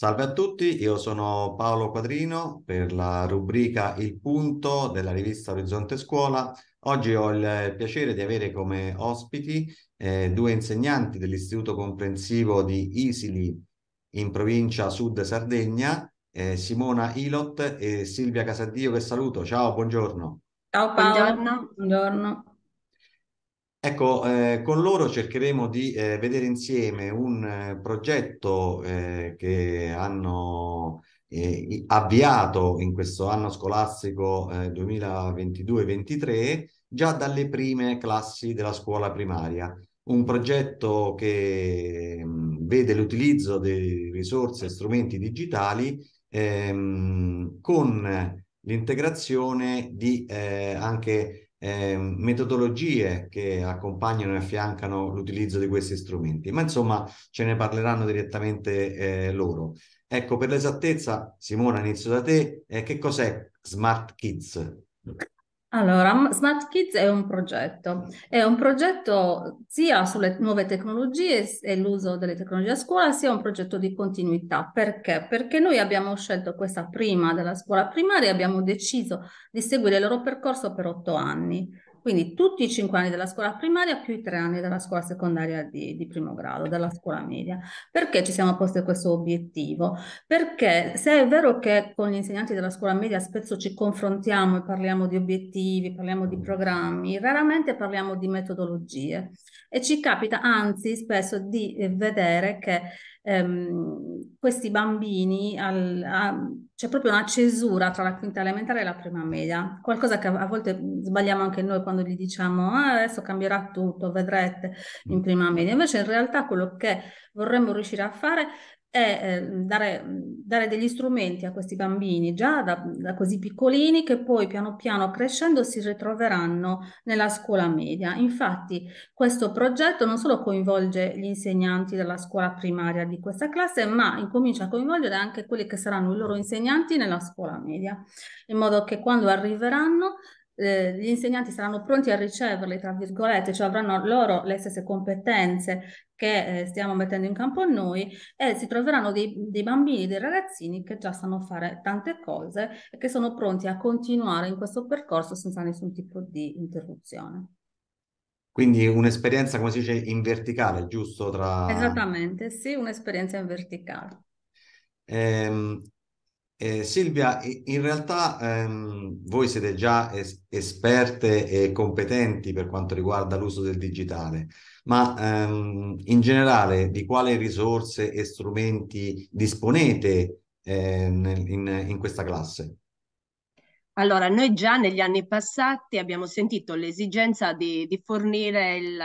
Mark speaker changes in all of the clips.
Speaker 1: Salve a tutti, io sono Paolo Quadrino per la rubrica Il Punto della rivista Orizzonte Scuola. Oggi ho il piacere di avere come ospiti eh, due insegnanti dell'Istituto Comprensivo di Isili in provincia Sud Sardegna, eh, Simona Ilot e Silvia Casaddio che saluto. Ciao, buongiorno.
Speaker 2: Ciao Paolo, buongiorno. buongiorno.
Speaker 1: Ecco, eh, con loro cercheremo di eh, vedere insieme un eh, progetto eh, che hanno eh, avviato in questo anno scolastico 2022-23 eh, già dalle prime classi della scuola primaria. Un progetto che mh, mm, vede l'utilizzo di risorse e strumenti digitali ehm, con l'integrazione di anche eh, metodologie che accompagnano e affiancano l'utilizzo di questi strumenti, ma insomma ce ne parleranno direttamente eh, loro. Ecco, per l'esattezza, Simona, inizio da te, eh, che cos'è Smart Kids?
Speaker 2: Allora, Smart Kids è un progetto, è un progetto sia sulle nuove tecnologie e l'uso delle tecnologie a scuola, sia un progetto di continuità. Perché? Perché noi abbiamo scelto questa prima della scuola primaria e abbiamo deciso di seguire il loro percorso per otto anni. Quindi tutti i cinque anni della scuola primaria più i tre anni della scuola secondaria di, di, primo grado, della scuola media. Perché ci siamo posti questo obiettivo? Perché se è vero che con gli insegnanti della scuola media spesso ci confrontiamo e parliamo di obiettivi, parliamo di programmi, raramente parliamo di metodologie. E ci capita anzi spesso di eh, vedere che ehm, questi bambini, al, a, c'è proprio una cesura tra la quinta elementare e la prima media, qualcosa che a volte sbagliamo anche noi quando gli diciamo ah, adesso cambierà tutto, vedrete in prima media. Invece in realtà quello che vorremmo riuscire a fare è eh, dare, dare, degli strumenti a questi bambini già da, da, così piccolini che poi piano piano crescendo si ritroveranno nella scuola media. Infatti questo progetto non solo coinvolge gli insegnanti della scuola primaria di questa classe, ma incomincia a coinvolgere anche quelli che saranno i loro insegnanti nella scuola media, in modo che quando arriveranno eh, gli insegnanti saranno pronti a riceverli, tra virgolette, cioè avranno loro le stesse competenze che eh, stiamo mettendo in campo noi e si troveranno dei, dei, bambini, dei ragazzini che già sanno fare tante cose e che sono pronti a continuare in questo percorso senza nessun tipo di interruzione.
Speaker 1: Quindi un'esperienza, come si dice, in verticale, giusto? Tra...
Speaker 2: Esattamente, sì, un'esperienza in verticale.
Speaker 1: Ehm, eh, Silvia, in realtà ehm, voi siete già es esperte e competenti per quanto riguarda l'uso del digitale, ma ehm, in generale di quali risorse e strumenti disponete eh, nel, in, in questa classe?
Speaker 3: Allora, noi già negli anni passati abbiamo sentito l'esigenza di, di, fornire il,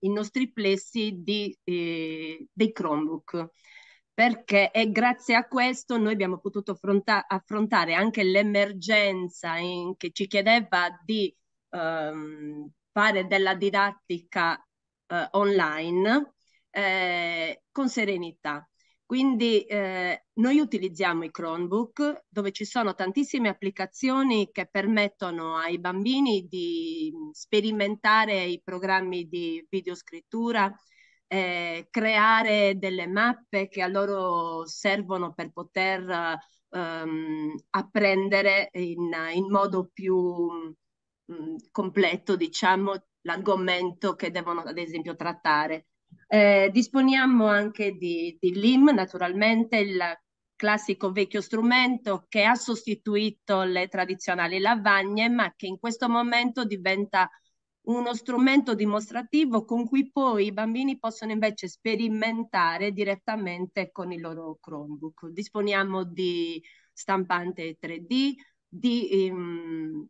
Speaker 3: i nostri plessi di, eh, dei Chromebook perché è grazie a questo noi abbiamo potuto affrontare anche l'emergenza che ci chiedeva di ehm, fare della didattica eh, online eh, con serenità. Quindi eh, noi utilizziamo i Chromebook dove ci sono tantissime applicazioni che permettono ai bambini di sperimentare i programmi di videoscrittura, eh, creare delle mappe che a loro servono per poter ehm, apprendere in, in, modo più mh, mm, completo, diciamo, l'argomento che devono ad esempio trattare. Eh, disponiamo anche di, di LIM, naturalmente il classico vecchio strumento che ha sostituito le tradizionali lavagne, ma che in questo momento diventa uno strumento dimostrativo con cui poi i bambini possono invece sperimentare direttamente con il loro Chromebook. Disponiamo di stampante 3D, di, um,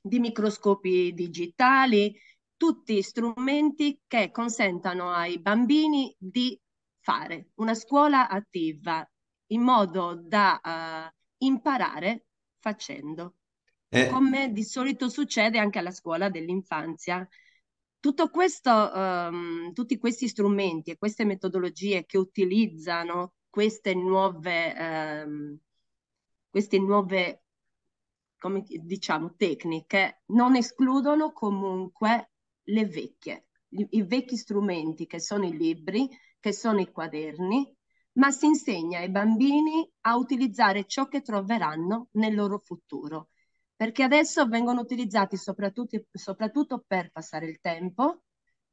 Speaker 3: di microscopi digitali, tutti strumenti che consentano ai bambini di fare una scuola attiva in modo da uh, imparare facendo eh. come di solito succede anche alla scuola dell'infanzia. Tutto questo, um, tutti questi strumenti e queste metodologie che utilizzano queste nuove, um, queste nuove come diciamo, tecniche non escludono comunque le vecchie, i, i vecchi strumenti che sono i libri, che sono i quaderni, ma si insegna ai bambini a utilizzare ciò che troveranno nel loro futuro, perché adesso vengono utilizzati soprattutto, soprattutto per passare il tempo,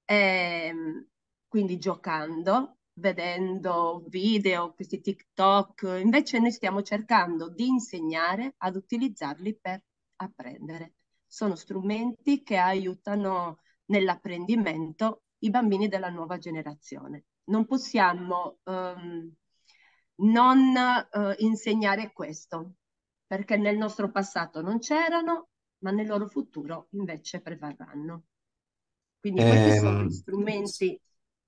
Speaker 3: ehm, quindi giocando, vedendo video, questi TikTok, invece noi stiamo cercando di insegnare ad utilizzarli per apprendere. Sono strumenti che aiutano nell'apprendimento i bambini della nuova generazione. Non possiamo um, non uh, insegnare questo, perché nel nostro passato non c'erano, ma nel loro futuro invece prevarranno. Quindi questi eh, sono gli strumenti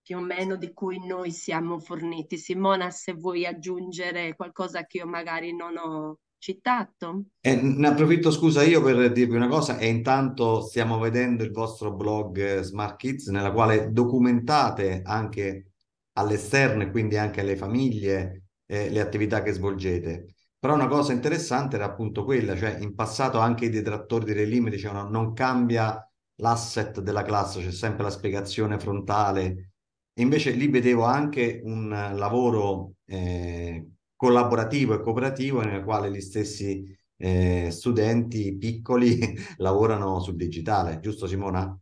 Speaker 3: più o meno di cui noi siamo forniti. Simona, se vuoi aggiungere qualcosa che io magari non ho citato.
Speaker 1: Eh, ne approfitto, scusa, io per dirvi una cosa e intanto stiamo vedendo il vostro blog eh, Smart Kids nella quale documentate anche all'esterno e quindi anche alle famiglie eh, le attività che svolgete. Però una cosa interessante era appunto quella, cioè in passato anche i detrattori delle limiti dicevano non cambia l'asset della classe, c'è sempre la spiegazione frontale. E invece lì vedevo anche un lavoro eh, collaborativo e cooperativo nel quale gli stessi eh, studenti piccoli lavorano sul digitale, giusto Simona?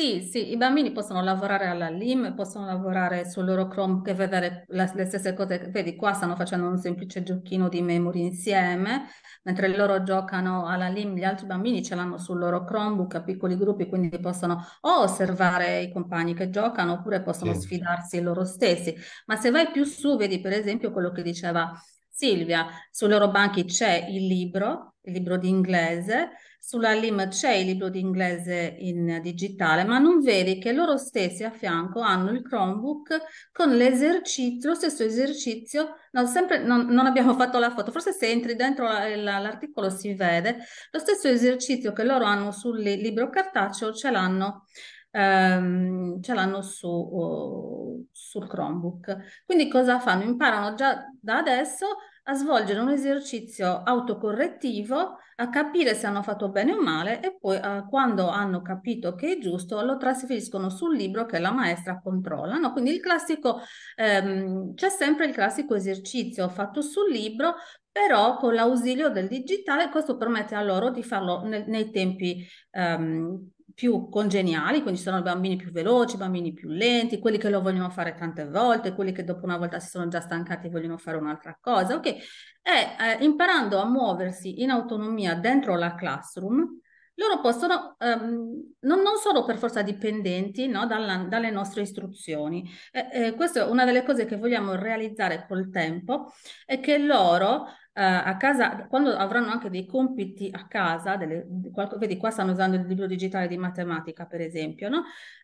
Speaker 2: Sì, sì, i bambini possono lavorare alla LIM, possono lavorare sul loro Chromebook e vedere la, le stesse cose. Vedi, qua stanno facendo un semplice giochino di memory insieme, mentre loro giocano alla LIM, gli altri bambini ce l'hanno sul loro Chromebook a piccoli gruppi, quindi possono o osservare i compagni che giocano oppure possono sì. sfidarsi loro stessi. Ma se vai più su, vedi per esempio quello che diceva Silvia, sui loro banchi c'è il libro, il libro di inglese, sulla LIM c'è il libro di inglese in digitale, ma non vedi che loro stessi a fianco hanno il Chromebook con l'esercizio, lo stesso esercizio, no, sempre, non, non, abbiamo fatto la foto, forse se entri dentro l'articolo si vede, lo stesso esercizio che loro hanno sul libro cartaceo ce l'hanno ehm, ce l'hanno su, uh, sul Chromebook. Quindi cosa fanno? Imparano già da adesso a svolgere un esercizio autocorrettivo, a capire se hanno fatto bene o male e poi eh, quando hanno capito che è giusto lo trasferiscono sul libro che la maestra controlla. No? Quindi il classico, ehm, c'è sempre il classico esercizio fatto sul libro, però con l'ausilio del digitale questo permette a loro di farlo nel, nei tempi ehm, più congeniali, quindi sono bambini più veloci, bambini più lenti, quelli che lo vogliono fare tante volte, quelli che dopo una volta si sono già stancati e vogliono fare un'altra cosa, ok? E eh, imparando a muoversi in autonomia dentro la classroom, loro possono, um, non, non, sono per forza dipendenti no, dalla, dalle nostre istruzioni. Eh, eh, questa è una delle cose che vogliamo realizzare col tempo, è che loro a casa, quando avranno anche dei compiti a casa, delle, qualche, vedi qua stanno usando il libro digitale di matematica per esempio, no?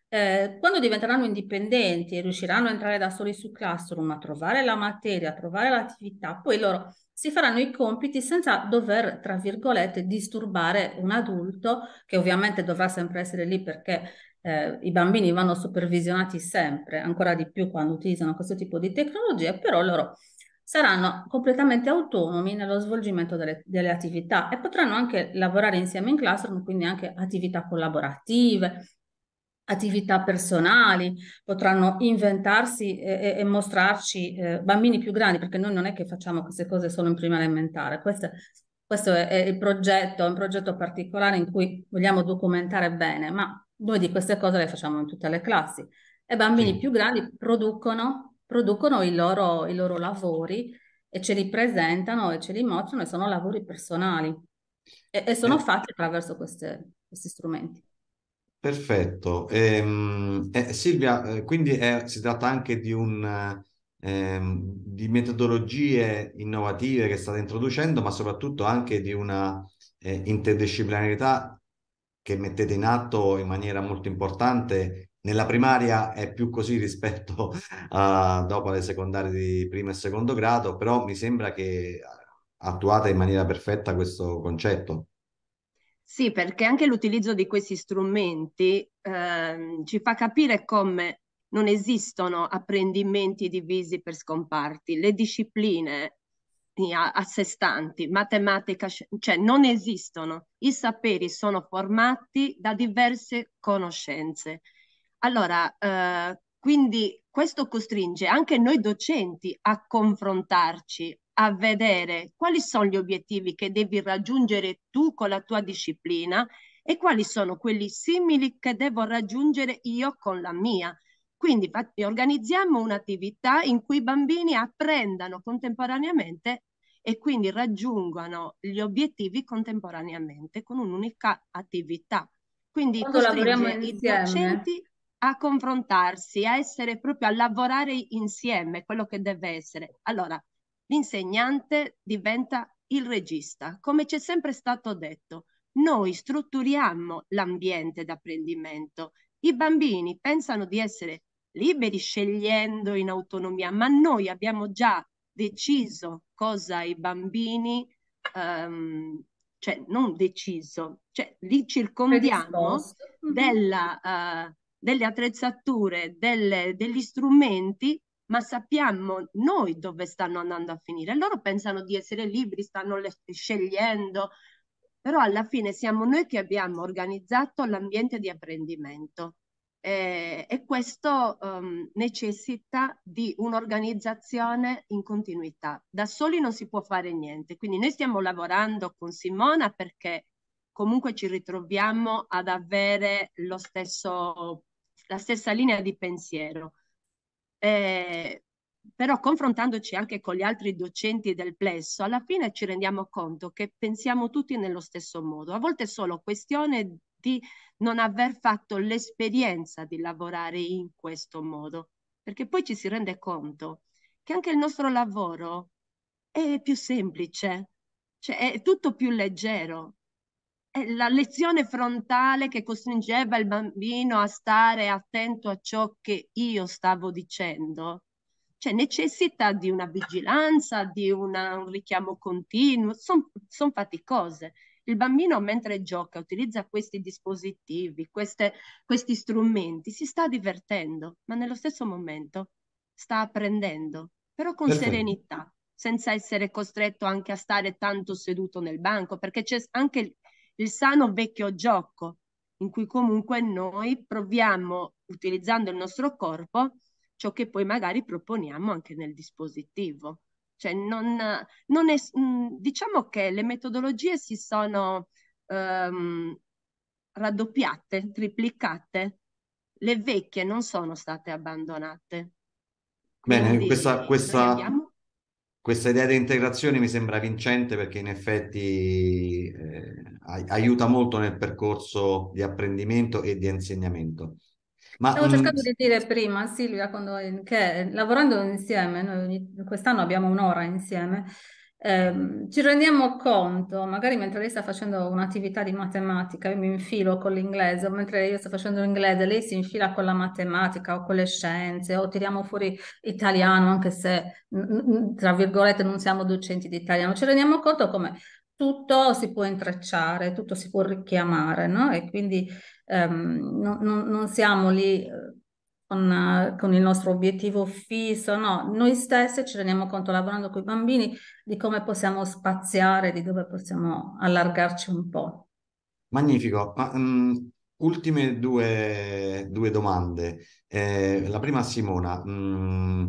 Speaker 2: Eh, quando diventeranno indipendenti e riusciranno a entrare da soli su Classroom, a trovare la materia, a trovare l'attività, poi loro si faranno i compiti senza dover, tra virgolette, disturbare un adulto che ovviamente dovrà sempre essere lì perché eh, i bambini vanno supervisionati sempre, ancora di più quando utilizzano questo tipo di tecnologie, però loro saranno completamente autonomi nello svolgimento delle, delle, attività e potranno anche lavorare insieme in classroom, quindi anche attività collaborative, attività personali, potranno inventarsi e, e mostrarci eh, bambini più grandi, perché noi non è che facciamo queste cose solo in prima elementare, questo, questo è, è, il progetto, è un progetto particolare in cui vogliamo documentare bene, ma noi di queste cose le facciamo in tutte le classi. E bambini sì. più grandi producono producono i loro, i loro lavori e ce li presentano e ce li mostrano e sono lavori personali e, e sono eh. fatti attraverso queste, questi strumenti.
Speaker 1: Perfetto. Ehm, eh, Silvia, eh, quindi è, si tratta anche di, un, ehm, di metodologie innovative che state introducendo, ma soprattutto anche di una eh, interdisciplinarità che mettete in atto in maniera molto importante nella primaria è più così rispetto a dopo le secondarie di primo e secondo grado, però mi sembra che attuate in maniera perfetta questo concetto.
Speaker 3: Sì, perché anche l'utilizzo di questi strumenti eh, ci fa capire come non esistono apprendimenti divisi per scomparti. Le discipline a, a sé stanti, matematica, cioè non esistono. I saperi sono formati da diverse conoscenze allora, eh, quindi questo costringe anche noi docenti a confrontarci, a vedere quali sono gli obiettivi che devi raggiungere tu con la tua disciplina e quali sono quelli simili che devo raggiungere io con la mia. Quindi organizziamo un'attività in cui i bambini apprendano contemporaneamente e quindi raggiungano gli obiettivi contemporaneamente con un'unica attività. Quindi Quando costringe i docenti a confrontarsi, a essere proprio a lavorare insieme, quello che deve essere. Allora, l'insegnante diventa il regista, come c'è sempre stato detto. Noi strutturiamo l'ambiente d'apprendimento. I bambini pensano di essere liberi scegliendo in autonomia, ma noi abbiamo già deciso cosa i bambini, um, cioè non deciso, cioè li circondiamo della, uh, delle attrezzature, delle, degli strumenti, ma sappiamo noi dove stanno andando a finire. Loro pensano di essere liberi, stanno scegliendo, però alla fine siamo noi che abbiamo organizzato l'ambiente di apprendimento eh, e questo um, necessita di un'organizzazione in continuità. Da soli non si può fare niente, quindi noi stiamo lavorando con Simona perché comunque ci ritroviamo ad avere lo stesso, la stessa linea di pensiero. Eh, però confrontandoci anche con gli altri docenti del plesso, alla fine ci rendiamo conto che pensiamo tutti nello stesso modo. A volte è solo questione di non aver fatto l'esperienza di lavorare in questo modo, perché poi ci si rende conto che anche il nostro lavoro è più semplice, cioè è tutto più leggero. È la lezione frontale che costringeva il bambino a stare attento a ciò che io stavo dicendo, cioè necessita di una vigilanza, di una, un richiamo continuo, sono son faticose il bambino mentre gioca, utilizza questi dispositivi, queste, questi strumenti, si sta divertendo, ma nello stesso momento sta apprendendo, però con Perfetto. serenità, senza essere costretto anche a stare tanto seduto nel banco, perché c'è anche il, sano vecchio gioco, in cui comunque noi proviamo, utilizzando il nostro corpo, ciò che poi magari proponiamo anche nel dispositivo. Cioè non, non è, mm, diciamo che le metodologie si sono um, raddoppiate, triplicate, le vecchie non sono state abbandonate.
Speaker 1: Quindi, Bene, questa, questa, abbiamo... questa, idea di integrazione mi sembra vincente perché in effetti eh, aiuta molto nel percorso di apprendimento e di insegnamento.
Speaker 2: Ma, Stavo cercando di dire prima, Silvia, quando, che lavorando insieme, noi quest'anno abbiamo un'ora insieme, ehm, ci rendiamo conto, magari mentre lei sta facendo un'attività di matematica, io mi infilo con l'inglese, o mentre io sto facendo l'inglese, lei si infila con la matematica o con le scienze, o tiriamo fuori italiano, anche se, tra virgolette, non siamo docenti di italiano, ci rendiamo conto come tutto si può intrecciare, tutto si può richiamare, no? E quindi ehm, non, non, non, siamo lì eh, con, con, il nostro obiettivo fisso, no, noi stessi ci rendiamo conto lavorando con i bambini di come possiamo spaziare, di dove possiamo allargarci un po'.
Speaker 1: Magnifico. Ma, um, ultime due, due domande. Eh, la prima a Simona. Mm,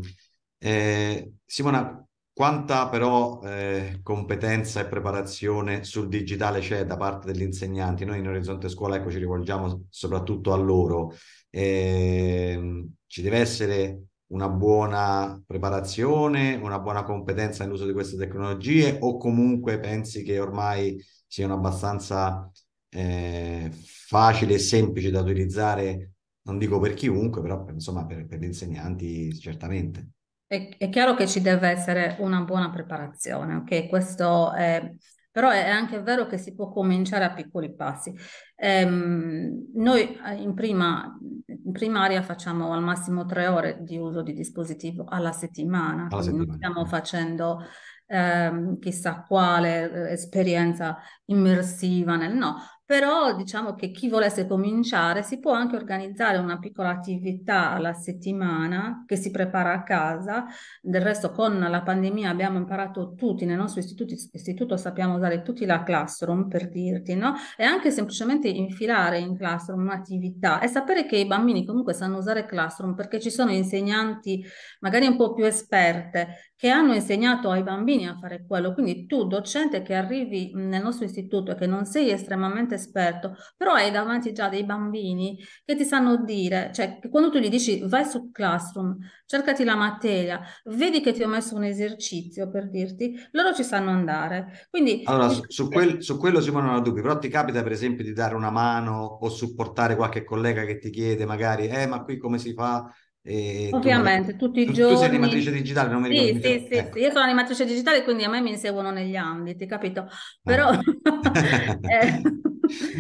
Speaker 1: eh, Simona, quanta però eh, competenza e preparazione sul digitale c'è da parte degli insegnanti? Noi in Orizzonte Scuola ecco, ci rivolgiamo soprattutto a loro. Eh, ci deve essere una buona preparazione, una buona competenza nell'uso di queste tecnologie o comunque pensi che ormai siano abbastanza eh, facili e semplici da utilizzare, non dico per chiunque, però insomma per, per gli insegnanti certamente.
Speaker 2: È, è, chiaro che ci deve essere una buona preparazione, ok? Questo è, però è anche vero che si può cominciare a piccoli passi. Ehm, noi eh, in, prima, in primaria facciamo al massimo tre ore di uso di dispositivo alla settimana, alla settimana. non stiamo facendo ehm, chissà quale eh, esperienza immersiva nel no, però diciamo che chi volesse cominciare si può anche organizzare una piccola attività alla settimana che si prepara a casa. Del resto con la pandemia abbiamo imparato tutti, nel nostro istituto, istituto sappiamo usare tutti la classroom per dirti, no? E anche semplicemente infilare in classroom un'attività e sapere che i bambini comunque sanno usare classroom perché ci sono insegnanti magari un po' più esperte che hanno insegnato ai bambini a fare quello. Quindi tu, docente che arrivi nel nostro istituto e che non sei estremamente esperto, però hai davanti già dei bambini che ti sanno dire, cioè che quando tu gli dici vai su Classroom, cercati la materia, vedi che ti ho messo un esercizio per dirti, loro ci sanno andare. Quindi,
Speaker 1: allora, su, su, quel, su quello si pongono dubbi, però ti capita per esempio di dare una mano o supportare qualche collega che ti chiede magari, eh ma qui come si fa?
Speaker 2: E Ovviamente, tu, tutti i tu, giorni. Tu
Speaker 1: sei animatrice digitale, non mi
Speaker 2: sì,
Speaker 1: ricordo.
Speaker 2: Sì, sì, ecco. sì, io sono animatrice digitale, quindi a me mi inseguono negli ambiti, capito? Però ah. è,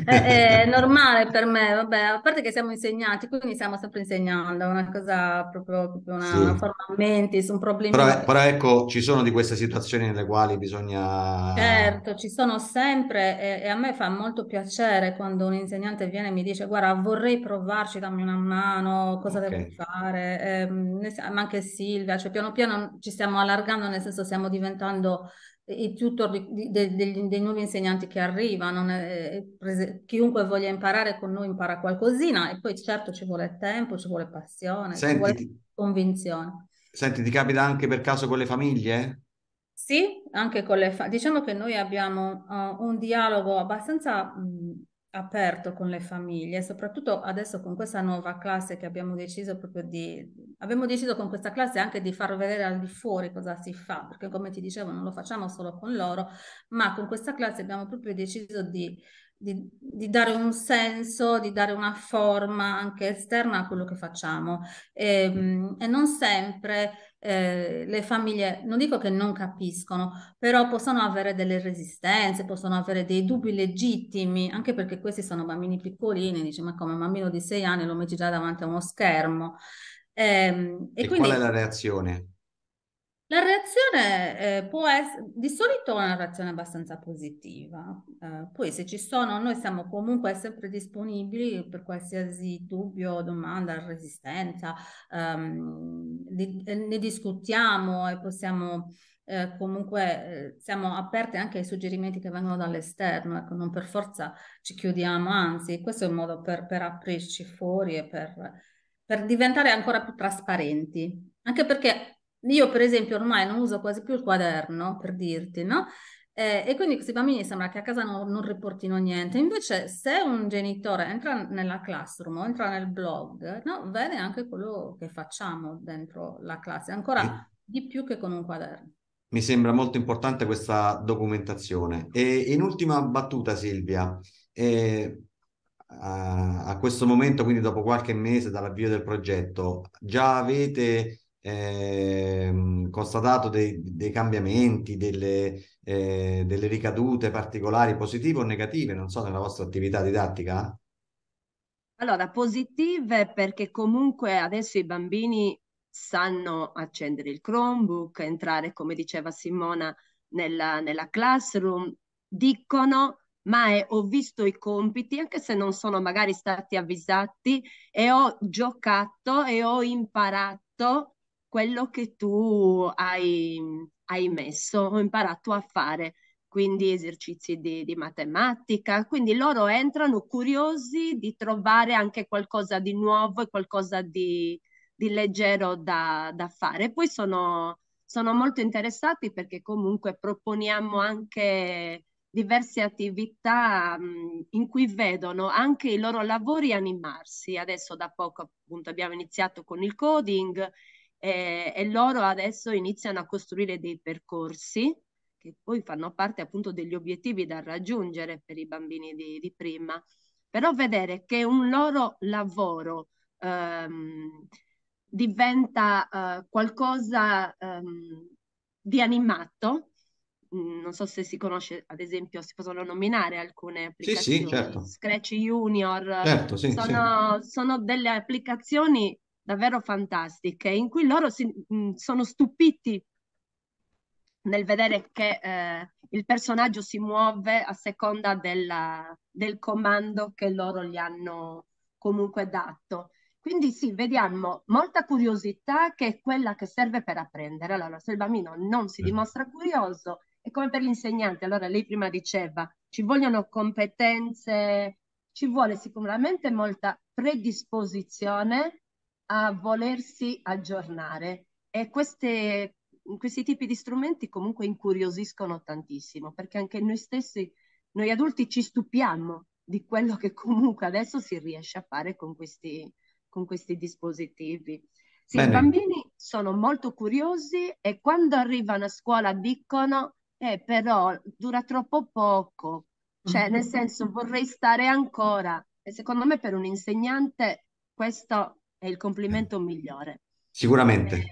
Speaker 2: è, è, normale per me, vabbè, a parte che siamo insegnanti, quindi stiamo sempre insegnando, è una cosa proprio, proprio una, sì. una forma mentis, un problema.
Speaker 1: Però, però, ecco, ci sono di queste situazioni nelle quali bisogna...
Speaker 2: Certo, ci sono sempre e, e a me fa molto piacere quando un insegnante viene e mi dice guarda vorrei provarci, dammi una mano, cosa okay. devo fare? ehm, ma anche Silvia, cioè piano piano ci stiamo allargando, nel senso stiamo diventando i tutor di, de, de, dei nuovi insegnanti che arrivano, eh, prese, chiunque voglia imparare con noi impara qualcosina e poi certo ci vuole tempo, ci vuole passione, Senti, ci vuole convinzione.
Speaker 1: Senti, ti capita anche per caso con le famiglie?
Speaker 2: Sì, anche con le famiglie. Diciamo che noi abbiamo uh, un dialogo abbastanza mh, aperto con le famiglie, soprattutto adesso con questa nuova classe che abbiamo deciso proprio di, abbiamo deciso con questa classe anche di far vedere al di fuori cosa si fa, perché come ti dicevo non lo facciamo solo con loro, ma con questa classe abbiamo proprio deciso di, di, di dare un senso, di dare una forma anche esterna a quello che facciamo. E, ehm, e non sempre eh, le famiglie, non dico che non capiscono, però possono avere delle resistenze, possono avere dei dubbi legittimi, anche perché questi sono bambini piccolini, dice ma come un bambino di sei anni lo metti già davanti a uno schermo.
Speaker 1: Eh, e, e quindi, qual è la reazione?
Speaker 2: La reazione eh, può essere, di solito una reazione abbastanza positiva, eh, poi se ci sono, noi siamo comunque sempre disponibili per qualsiasi dubbio, domanda, resistenza, ehm, di, eh, ne discutiamo e possiamo eh, comunque, eh, siamo aperte anche ai suggerimenti che vengono dall'esterno, ecco, non per forza ci chiudiamo, anzi questo è un modo per, per aprirci fuori e per, per diventare ancora più trasparenti, anche perché io, per esempio, ormai non uso quasi più il quaderno, per dirti, no? Eh, e quindi questi bambini sembra che a casa non, non, riportino niente. Invece, se un genitore entra nella classroom o entra nel blog, no, vede anche quello che facciamo dentro la classe, ancora e... di più che con un quaderno.
Speaker 1: Mi sembra molto importante questa documentazione. E in ultima battuta, Silvia, eh, a, a questo momento, quindi dopo qualche mese dall'avvio del progetto, già avete eh, constatato dei, dei cambiamenti, delle, eh, delle, ricadute particolari positive o negative, non so, nella vostra attività didattica?
Speaker 3: Allora, positive perché comunque adesso i bambini sanno accendere il Chromebook, entrare, come diceva Simona, nella, nella classroom, dicono ma è, ho visto i compiti, anche se non sono magari stati avvisati, e ho giocato e ho imparato quello che tu hai, hai messo, ho imparato a fare, quindi esercizi di, di, matematica, quindi loro entrano curiosi di trovare anche qualcosa di nuovo e qualcosa di, di leggero da, da fare. Poi sono, sono molto interessati perché comunque proponiamo anche diverse attività in cui vedono anche i loro lavori animarsi. Adesso da poco appunto abbiamo iniziato con il coding e, e loro adesso iniziano a costruire dei percorsi che poi fanno parte appunto degli obiettivi da raggiungere per i bambini di, di prima, però vedere che un loro lavoro ehm, diventa eh, qualcosa ehm, di animato, mm, non so se si conosce, ad esempio, si possono nominare alcune applicazioni.
Speaker 1: Sì, sì, certo.
Speaker 3: Scratch Junior,
Speaker 1: certo, sì,
Speaker 3: sono, sono delle applicazioni davvero fantastiche in cui loro si, mh, sono stupiti nel vedere che eh, il personaggio si muove a seconda della, del comando che loro gli hanno comunque dato. Quindi sì, vediamo molta curiosità che è quella che serve per apprendere. Allora, se il bambino non si dimostra curioso, è come per l'insegnante. Allora, lei prima diceva, ci vogliono competenze, ci vuole sicuramente molta predisposizione a volersi aggiornare e queste, questi tipi di strumenti comunque incuriosiscono tantissimo perché anche noi stessi, noi adulti ci stupiamo di quello che comunque adesso si riesce a fare con questi, con questi dispositivi. Sì, i bambini sono molto curiosi e quando arrivano a scuola dicono, eh, però dura troppo poco, cioè nel senso vorrei stare ancora. E secondo me per un insegnante questo è il complimento migliore.
Speaker 1: Sicuramente. Eh,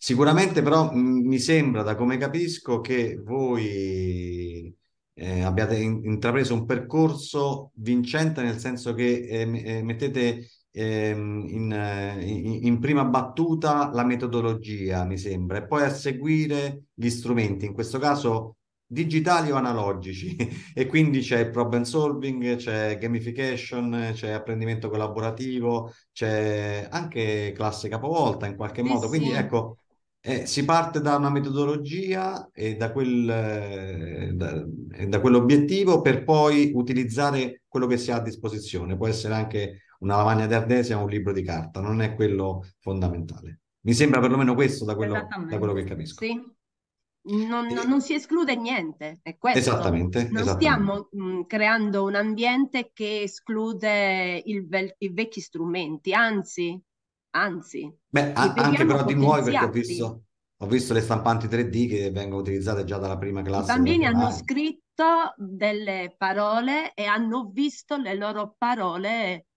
Speaker 1: Sicuramente però mi sembra, da come capisco, che voi eh, abbiate in- intrapreso un percorso vincente nel senso che eh, eh, mettete ehm, in, eh, in, in prima battuta la metodologia, mi sembra, e poi a seguire gli strumenti, in questo caso digitali o analogici e quindi c'è problem solving, c'è gamification, c'è apprendimento collaborativo, c'è anche classe capovolta in qualche
Speaker 3: sì,
Speaker 1: modo. Quindi
Speaker 3: sì.
Speaker 1: ecco, eh, si parte da una metodologia e da, quel, eh, da, da quell'obiettivo per poi utilizzare quello che si ha a disposizione. Può essere anche una lavagna di ardesia o un libro di carta, non è quello fondamentale. Mi sembra perlomeno questo da quello, da quello che capisco.
Speaker 3: Sì. Non, non, non, si esclude niente, è questo.
Speaker 1: Esattamente.
Speaker 3: Non
Speaker 1: esattamente.
Speaker 3: stiamo mh, creando un ambiente che esclude il, i vecchi strumenti, anzi, anzi.
Speaker 1: Beh, anche però di nuovi perché ho visto, ho visto le stampanti 3D che vengono utilizzate già dalla prima classe.
Speaker 3: I bambini hanno scritto delle parole e hanno visto le loro parole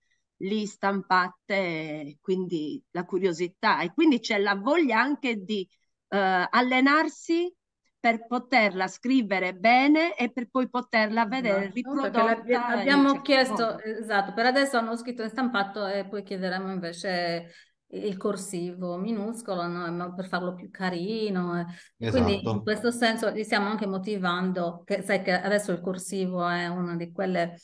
Speaker 3: lì stampate, quindi la curiosità e quindi c'è la voglia anche di uh, allenarsi per poterla scrivere bene e per poi poterla vedere esatto, riprodotta.
Speaker 2: Abbiamo certo chiesto, modo. esatto, per adesso hanno scritto in stampato e poi chiederemo invece il corsivo minuscolo no? per farlo più carino. Esatto. Quindi in questo senso li stiamo anche motivando, che sai che adesso il corsivo è una di quelle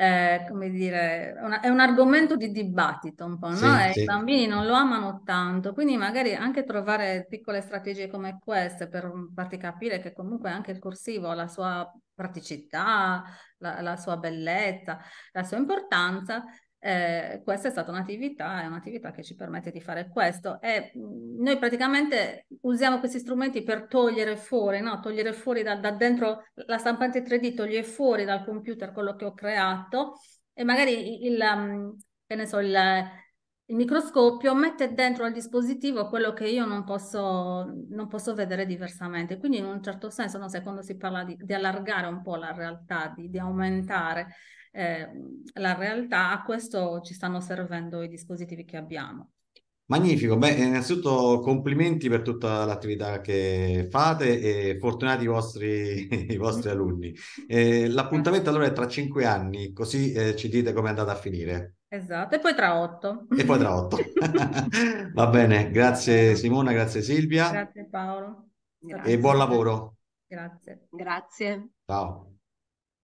Speaker 2: eh, come dire, una, è un argomento di dibattito un po', no? Sì, sì. I bambini non lo amano tanto, quindi magari anche trovare piccole strategie come queste per farti capire che comunque anche il corsivo ha la sua praticità, la, la sua bellezza, la sua importanza eh, questa è stata un'attività, è un'attività che ci permette di fare questo e mh, noi praticamente usiamo questi strumenti per togliere fuori, no? togliere fuori da, da, dentro la stampante 3D, toglie fuori dal computer quello che ho creato e magari il, um, che ne so, il, il microscopio mette dentro al dispositivo quello che io non posso, non posso vedere diversamente. Quindi in un certo senso, no, se quando si parla di, di allargare un po' la realtà, di, di aumentare eh, la realtà, a questo ci stanno servendo i dispositivi che abbiamo.
Speaker 1: Magnifico, beh, innanzitutto complimenti per tutta l'attività che fate e fortunati i vostri, i vostri alunni. Eh, l'appuntamento allora è tra cinque anni, così eh, ci dite come è andata a finire.
Speaker 2: Esatto, e poi tra otto.
Speaker 1: E poi tra otto. Va bene, grazie Simona, grazie Silvia.
Speaker 2: Grazie Paolo.
Speaker 1: Grazie. E buon lavoro.
Speaker 2: Grazie.
Speaker 3: Grazie.
Speaker 1: Ciao.